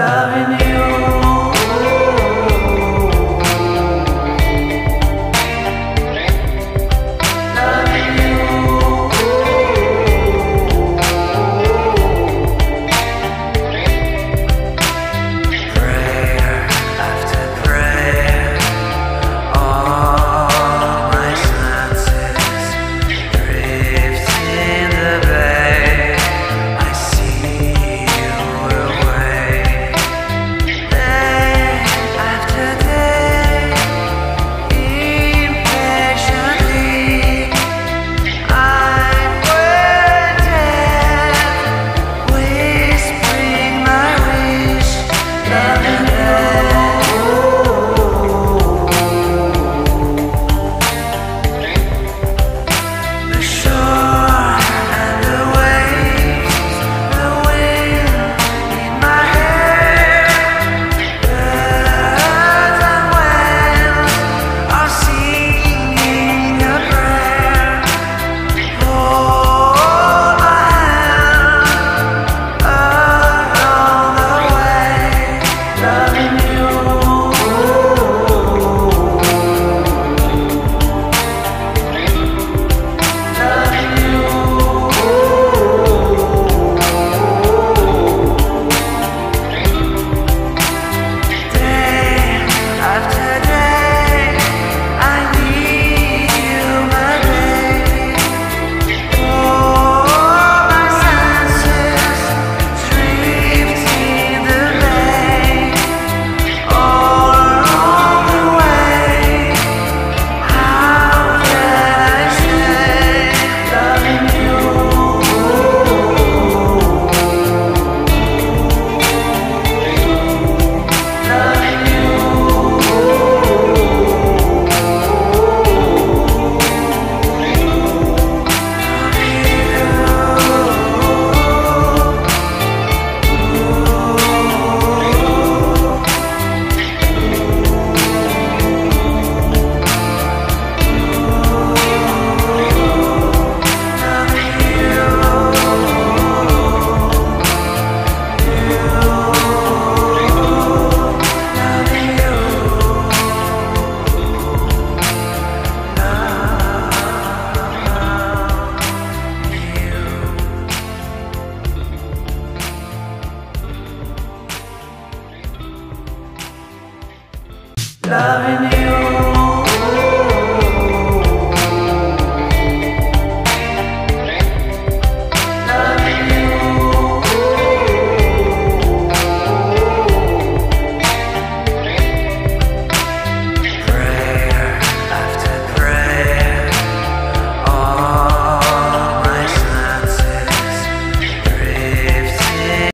loving you. loving you.